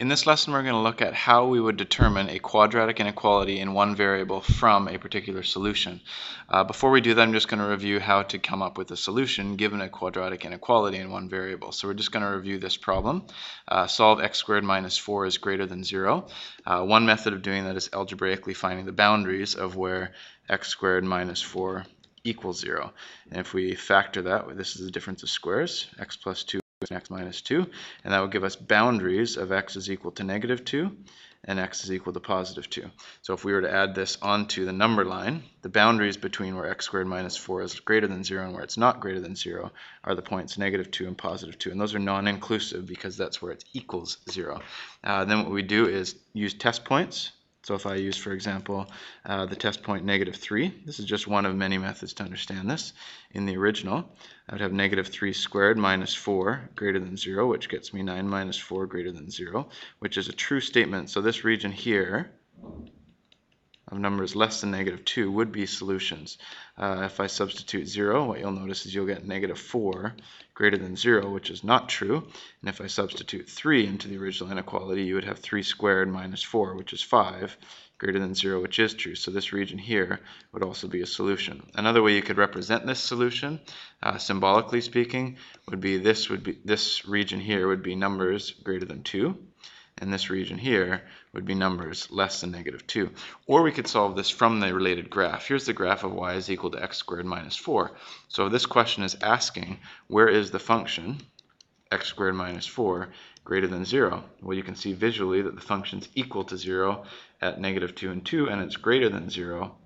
In this lesson we're going to look at how we would determine a quadratic inequality in one variable from a particular solution. Uh, before we do that I'm just going to review how to come up with a solution given a quadratic inequality in one variable. So we're just going to review this problem. Uh, solve x squared minus 4 is greater than 0. Uh, one method of doing that is algebraically finding the boundaries of where x squared minus 4 equals 0. And if we factor that, this is the difference of squares, x plus 2 x minus 2, and that will give us boundaries of x is equal to negative 2 and x is equal to positive 2. So if we were to add this onto the number line, the boundaries between where x squared minus 4 is greater than 0 and where it's not greater than 0 are the points negative 2 and positive 2. And those are non-inclusive because that's where it equals 0. Uh, then what we do is use test points so if I use, for example, uh, the test point negative 3, this is just one of many methods to understand this. In the original, I would have negative 3 squared minus 4 greater than 0, which gets me 9 minus 4 greater than 0, which is a true statement. So this region here of numbers less than negative 2 would be solutions. Uh, if I substitute 0, what you'll notice is you'll get negative 4 greater than 0, which is not true. And if I substitute 3 into the original inequality, you would have 3 squared minus 4, which is 5, greater than 0, which is true. So this region here would also be a solution. Another way you could represent this solution, uh, symbolically speaking, would be this would be this region here would be numbers greater than 2 and this region here would be numbers less than negative 2. Or we could solve this from the related graph. Here's the graph of y is equal to x squared minus 4. So this question is asking where is the function x squared minus 4 greater than 0? Well, you can see visually that the function is equal to 0 at negative 2 and 2, and it's greater than 0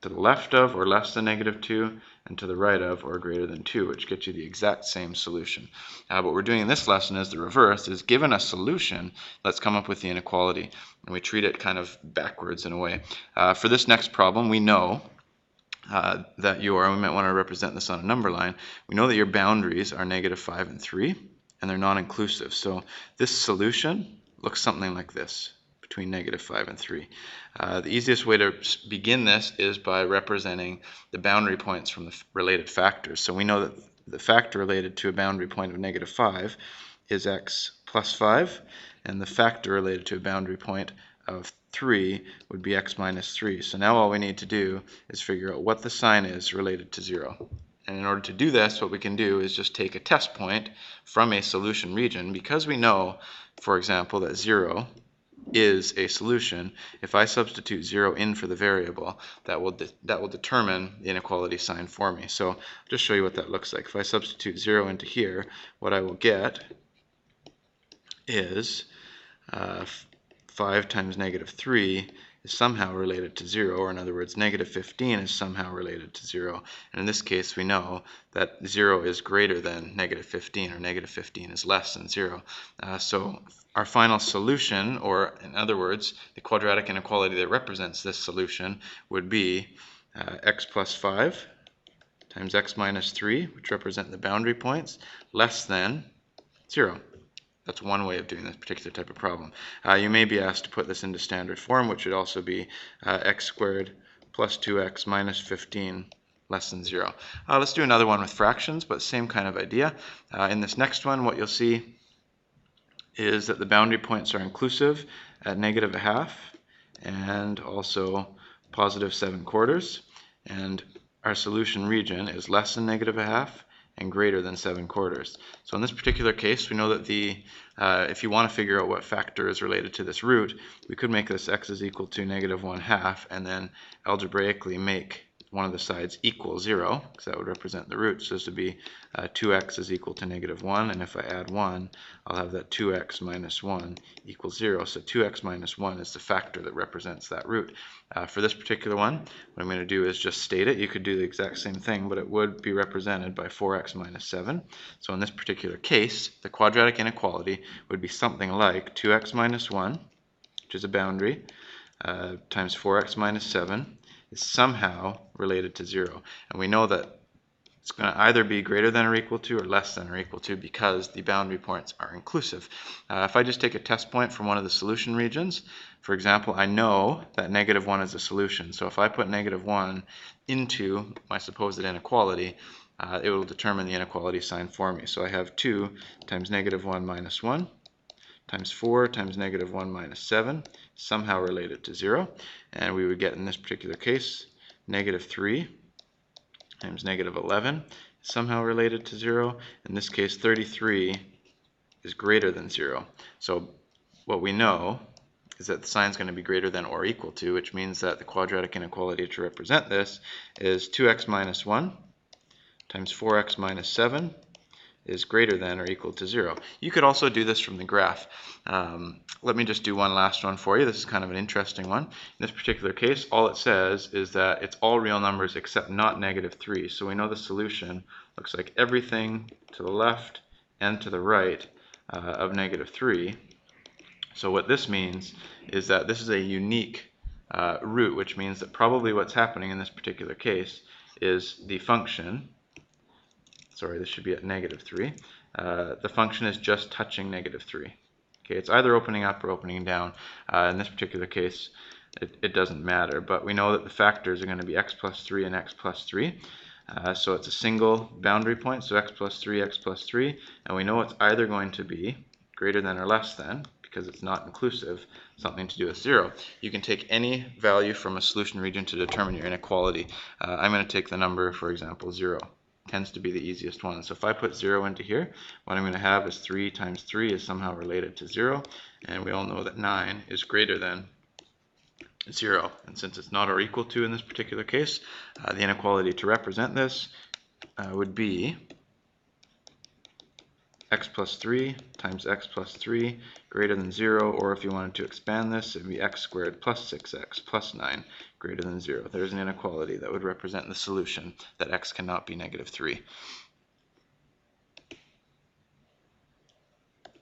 to the left of or less than negative 2 and to the right of or greater than 2 which gets you the exact same solution. Uh, what we're doing in this lesson is the reverse is given a solution let's come up with the inequality and we treat it kind of backwards in a way. Uh, for this next problem we know uh, that your, we might want to represent this on a number line, we know that your boundaries are negative 5 and 3 and they're non-inclusive so this solution looks something like this between negative 5 and 3. Uh, the easiest way to begin this is by representing the boundary points from the related factors. So we know that the factor related to a boundary point of negative 5 is x plus 5, and the factor related to a boundary point of 3 would be x minus 3. So now all we need to do is figure out what the sign is related to 0. And in order to do this, what we can do is just take a test point from a solution region. Because we know, for example, that 0 is a solution, if I substitute 0 in for the variable, that will, that will determine the inequality sign for me. So I'll just show you what that looks like. If I substitute 0 into here, what I will get is uh, 5 times negative 3 is somehow related to 0, or in other words, negative 15 is somehow related to 0. And in this case, we know that 0 is greater than negative 15, or negative 15 is less than 0. Uh, so our final solution, or in other words, the quadratic inequality that represents this solution would be uh, x plus 5 times x minus 3, which represent the boundary points, less than 0. That's one way of doing this particular type of problem. Uh, you may be asked to put this into standard form, which would also be uh, x squared plus 2x minus 15 less than 0. Uh, let's do another one with fractions, but same kind of idea. Uh, in this next one, what you'll see is that the boundary points are inclusive at negative a half and also positive 7 quarters. And our solution region is less than negative a half and greater than 7 quarters. So in this particular case, we know that the uh, if you want to figure out what factor is related to this root, we could make this x is equal to negative 1 half and then algebraically make one of the sides equal 0, because that would represent the root. So this would be uh, 2x is equal to negative 1, and if I add 1, I'll have that 2x minus 1 equals 0. So 2x minus 1 is the factor that represents that root. Uh, for this particular one, what I'm going to do is just state it. You could do the exact same thing, but it would be represented by 4x minus 7. So in this particular case, the quadratic inequality would be something like 2x minus 1, which is a boundary, uh, times 4x minus 7, is somehow related to 0. And we know that it's going to either be greater than or equal to or less than or equal to because the boundary points are inclusive. Uh, if I just take a test point from one of the solution regions, for example, I know that negative 1 is a solution. So if I put negative 1 into my supposed inequality, uh, it will determine the inequality sign for me. So I have 2 times negative 1 minus 1 times 4 times negative 1 minus 7 somehow related to 0. And we would get in this particular case negative 3 times negative 11 somehow related to 0. In this case 33 is greater than 0. So what we know is that the sign is going to be greater than or equal to, which means that the quadratic inequality to represent this is 2x minus 1 times 4x minus 7 is greater than or equal to 0. You could also do this from the graph. Um, let me just do one last one for you. This is kind of an interesting one. In this particular case, all it says is that it's all real numbers except not negative 3. So we know the solution looks like everything to the left and to the right uh, of negative 3. So what this means is that this is a unique uh, root, which means that probably what's happening in this particular case is the function, sorry, this should be at negative 3, uh, the function is just touching negative 3. Okay, it's either opening up or opening down. Uh, in this particular case, it, it, doesn't matter, but we know that the factors are going to be x plus 3 and x plus 3. Uh, so it's a single boundary point, so x plus 3, x plus 3, and we know it's either going to be greater than or less than, because it's not inclusive, something to do with zero. You can take any value from a solution region to determine your inequality. Uh, I'm going to take the number, for example, zero. Tends to be the easiest one. So if I put zero into here, what I'm going to have is 3 times 3 is somehow related to zero, and we all know that 9 is greater than 0. And since it's not or equal to in this particular case, uh, the inequality to represent this uh, would be x plus 3 times x plus 3 greater than 0, or if you wanted to expand this, it would be x squared plus 6x plus 9 greater than 0. There's an inequality that would represent the solution that x cannot be negative 3.